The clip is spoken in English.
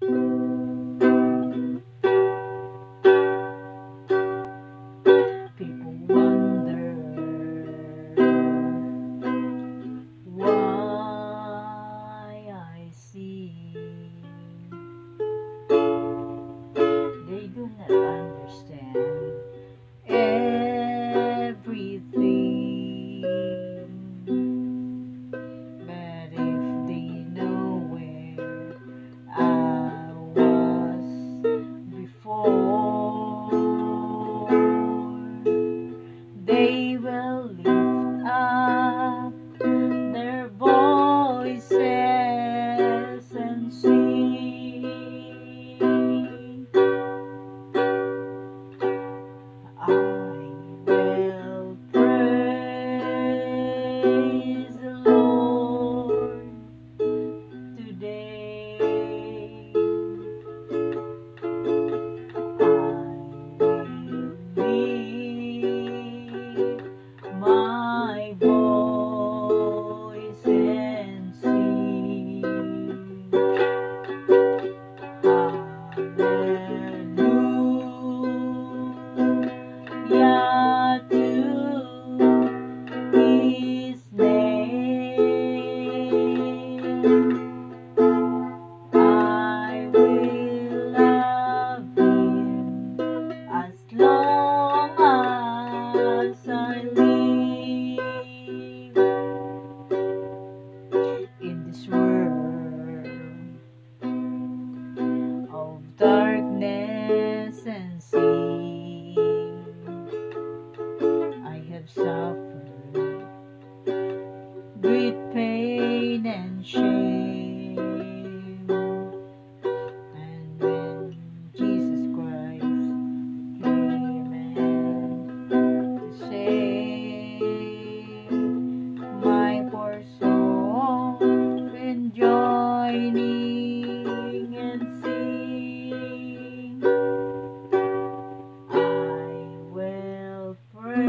People and sing. I will praise